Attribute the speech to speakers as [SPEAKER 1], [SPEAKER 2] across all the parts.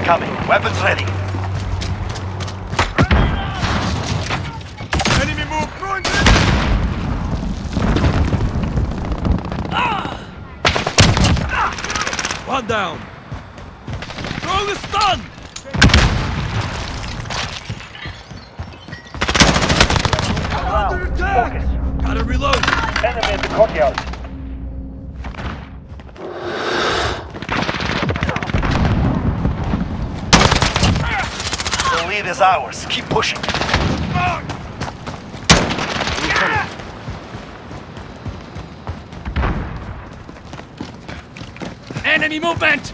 [SPEAKER 1] Enemy incoming. Weapons ready.
[SPEAKER 2] Enemy move! Throwing ah!
[SPEAKER 3] One down. Throw the stun!
[SPEAKER 1] Focus.
[SPEAKER 3] Gotta reload.
[SPEAKER 1] Enemy at the courtyard. The lead is ours. Keep pushing.
[SPEAKER 3] Enemy movement!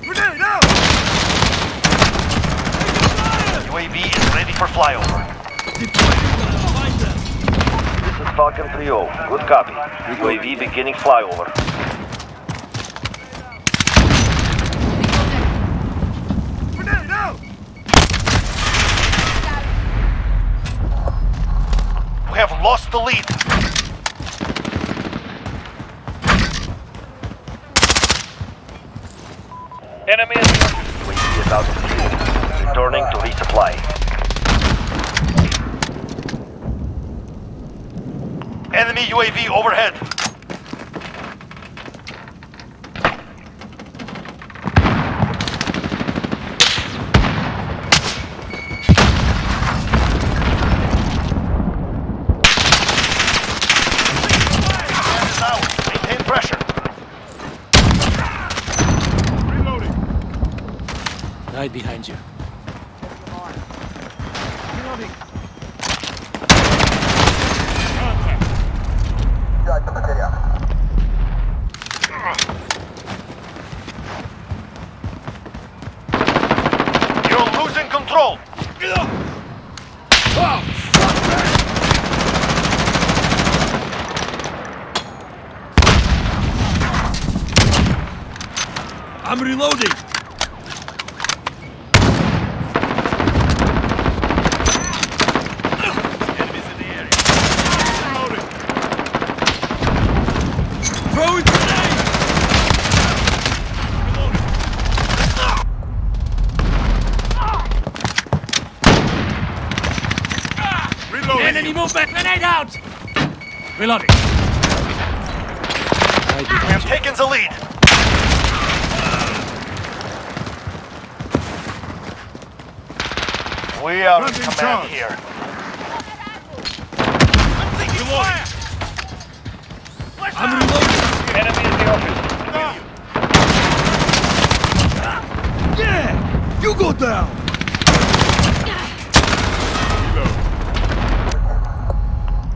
[SPEAKER 2] Grenade out!
[SPEAKER 1] UAV is ready for flyover. This is Falcon 3-0. Good copy. UAV beginning flyover.
[SPEAKER 2] Grenade out!
[SPEAKER 1] We have lost the lead. Enemy is UAV is out of fuel. Returning to resupply. Enemy UAV overhead.
[SPEAKER 3] Right behind you.
[SPEAKER 2] Reloading.
[SPEAKER 1] You're losing control.
[SPEAKER 3] I'm reloading.
[SPEAKER 1] Enemies in the area.
[SPEAKER 2] Reloading.
[SPEAKER 3] Throwing grenade!
[SPEAKER 2] Reloading.
[SPEAKER 3] Enemy movement! Grenade out! Reloading. Right
[SPEAKER 1] have taken the lead. We are in command
[SPEAKER 2] charge.
[SPEAKER 1] here.
[SPEAKER 3] I'm reloading.
[SPEAKER 1] Enemy in the office.
[SPEAKER 3] Yeah! You go down!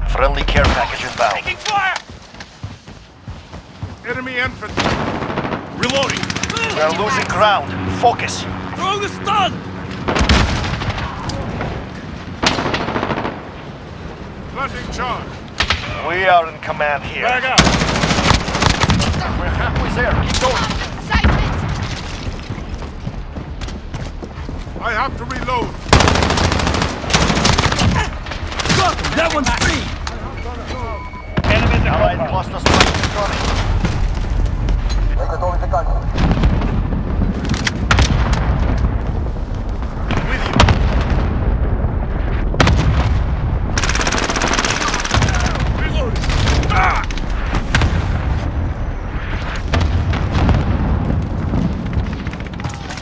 [SPEAKER 1] Friendly care package inbound. Taking fire!
[SPEAKER 2] Enemy infantry. Reloading.
[SPEAKER 1] We are losing ground. Focus.
[SPEAKER 3] Throw the stun!
[SPEAKER 2] Planting charge.
[SPEAKER 1] We are in command here.
[SPEAKER 2] Bag out.
[SPEAKER 1] We're halfway there. Keep going.
[SPEAKER 2] I have to reload.
[SPEAKER 3] Got him! That one's free!
[SPEAKER 1] Enemy in the Allied cluster strike is running. With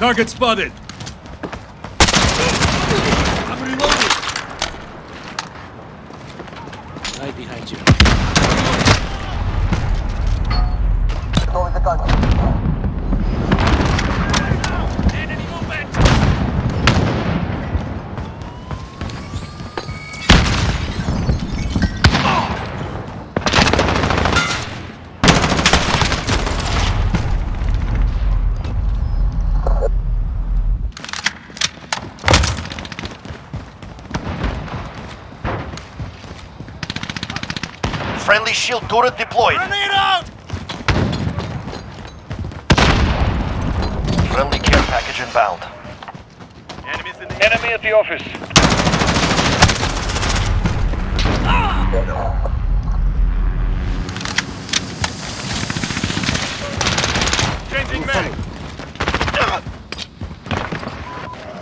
[SPEAKER 3] Target spotted.
[SPEAKER 1] Friendly shield turret deployed.
[SPEAKER 2] Grenade out!
[SPEAKER 1] Friendly care package inbound.
[SPEAKER 2] Enemies in the
[SPEAKER 1] Enemy at the office.
[SPEAKER 2] Changing mag.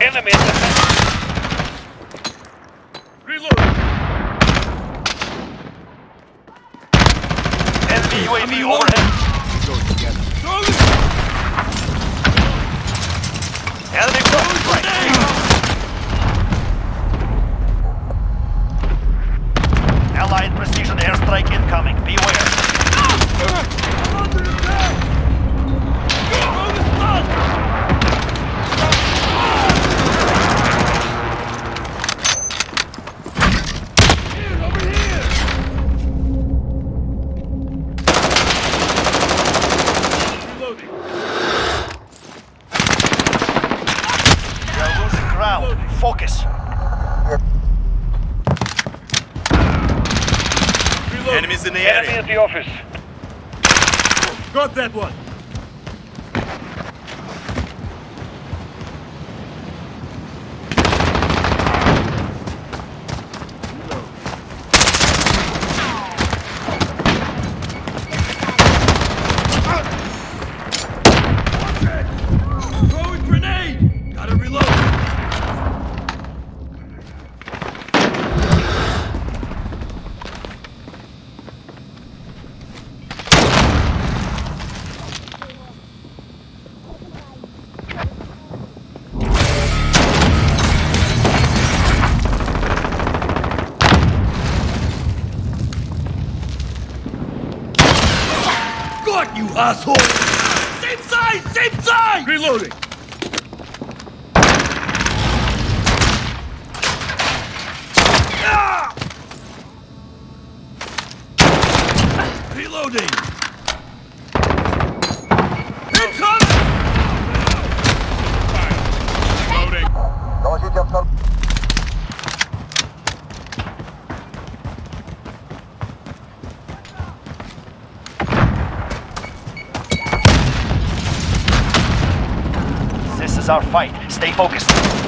[SPEAKER 1] Enemy at the
[SPEAKER 2] Reload.
[SPEAKER 1] UAV overhead. Enemy cluster strike. Allied precision airstrike incoming. Beware.
[SPEAKER 3] I'm under attack! Throw the stun! Here, over here!
[SPEAKER 2] Reloading.
[SPEAKER 1] We are losing ground. Focus.
[SPEAKER 2] Reloading.
[SPEAKER 4] Enemies in the
[SPEAKER 1] Enemy at the office.
[SPEAKER 2] Got that one.
[SPEAKER 3] Asshole! Same side! Same side!
[SPEAKER 2] Reloading.
[SPEAKER 3] Ah! Reloading!
[SPEAKER 1] Is our fight. Stay focused.